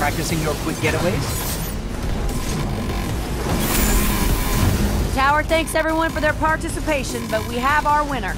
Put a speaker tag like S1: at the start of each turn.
S1: practicing your quick getaways?
S2: Tower thanks everyone for their participation, but we have our winner.